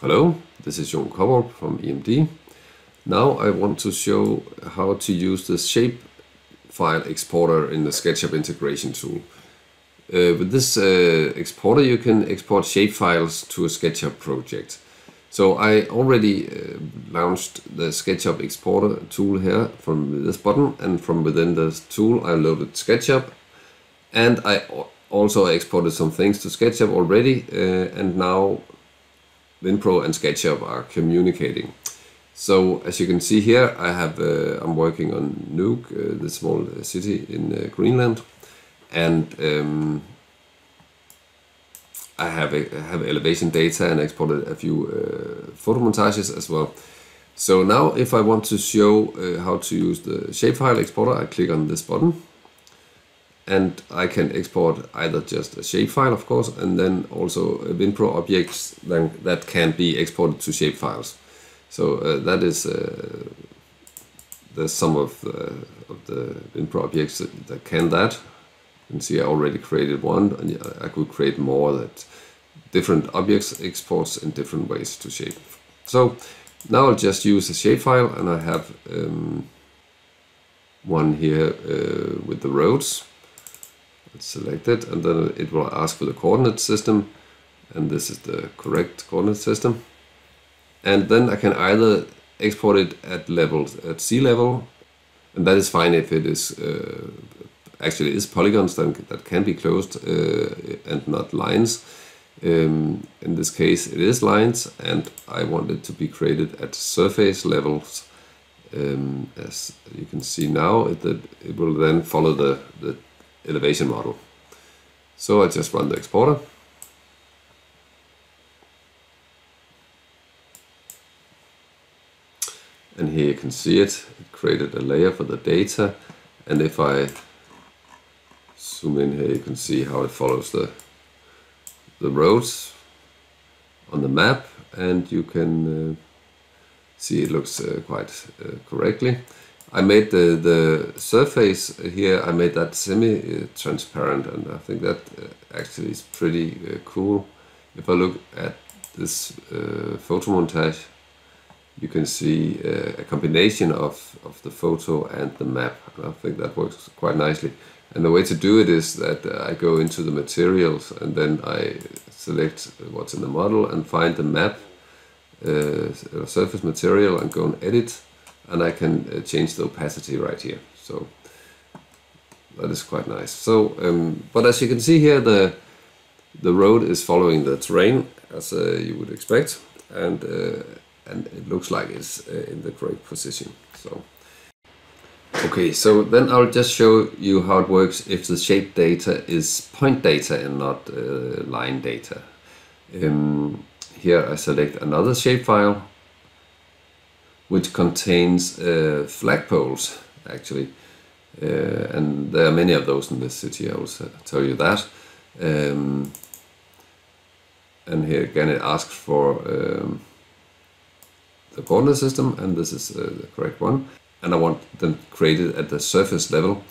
Hello, this is Jon Kobberp from EMD. Now I want to show how to use the shape file exporter in the SketchUp integration tool. Uh, with this uh, exporter you can export shape files to a SketchUp project. So I already uh, launched the SketchUp exporter tool here from this button and from within this tool I loaded SketchUp and I also exported some things to SketchUp already uh, and now windPRO and SketchUp are communicating. So as you can see here, I have uh, I'm working on Nuuk, uh, the small city in uh, Greenland, and um, I have a, have elevation data and exported a few uh, photo montages as well. So now if I want to show uh, how to use the shapefile exporter, I click on this button and I can export either just a shapefile of course and then also windPRO objects then, that can be exported to shapefiles. So uh, that is uh, there's some of the, of the windPRO objects that, that, can that. You can see I already created one and I could create more that different objects exports in different ways to shape. So now I'll just use a shapefile and I have um, one here uh, with the roads it's selected and then it will ask for the coordinate system and this is the correct coordinate system. And then I can either export it at level at sea level and that is fine if it is uh, actually is polygons then that can be closed uh, and not lines. Um, in this case it is lines and I want it to be created at surface levels. Um, as you can see now it, it will then follow the, the elevation model. So I just run the exporter. And here you can see it, it created a layer for the data. And if I zoom in here, you can see how it follows the, the roads on the map. And you can uh, see it looks uh, quite uh, correctly. I made the, the surface here, I made that semi-transparent and I think that uh, actually is pretty uh, cool. If I look at this uh, photo montage, you can see uh, a combination of, of the photo and the map. And I think that works quite nicely. And the way to do it is that uh, I go into the materials and then I select what's in the model and find the map uh, surface material and go and edit and I can uh, change the opacity right here. So that is quite nice. So, um, but as you can see here, the the road is following the terrain as uh, you would expect, and uh, and it looks like it's uh, in the correct position. So. Okay, so then I'll just show you how it works if the shape data is point data and not uh, line data. Um, here I select another shapefile which contains uh, flagpoles actually. Uh, and there are many of those in this city, I will tell you that. Um, and here again it asks for um, the coordinate system and this is uh, the correct one. And I want them created at the surface level.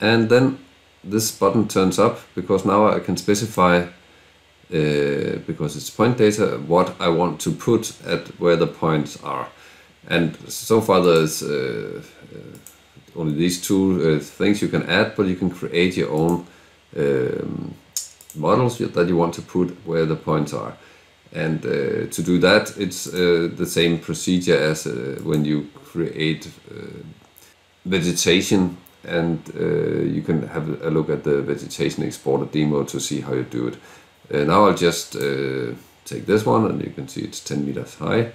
And then this button turns up because now I can specify uh, because it's point data what I want to put at where the points are. And so far there's uh, uh, only these two uh, things you can add, but you can create your own um, models that you want to put where the points are. And uh, to do that, it's uh, the same procedure as uh, when you create vegetation and you can have a look at the vegetation exporter demo to see how you do it. now I'll just take this one and you can see it's 10 meters high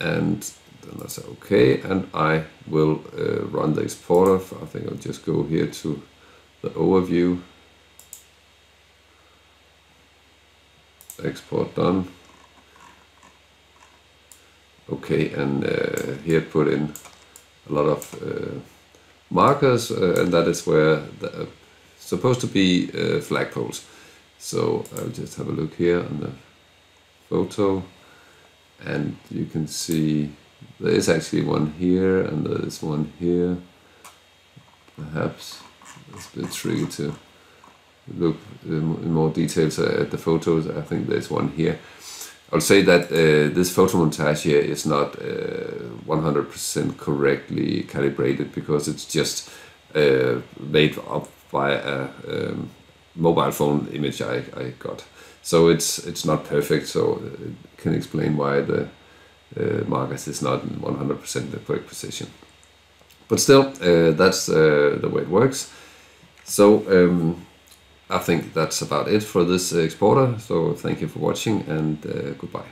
and then I say okay and I will uh, run the exporter I think I'll just go here to the overview. Export done. Okay and uh, here put in a lot of uh, markers uh, and that is where the, supposed to be uh, flagpoles. So I'll just have a look here on the photo and you can see there is actually one here and there is one here. Perhaps it's a bit tricky to look in more details at the photos. I think there's one here. I'll say that uh, this photo montage here is not 100% correctly calibrated because it's just made up by a um, mobile phone image I, I got. So it's it's not perfect, so it can explain why the uh, Marcus is not 100% the correct position. But still, uh, that's uh, the way it works. So um, I think that's about it for this exporter. So thank you for watching and uh, goodbye.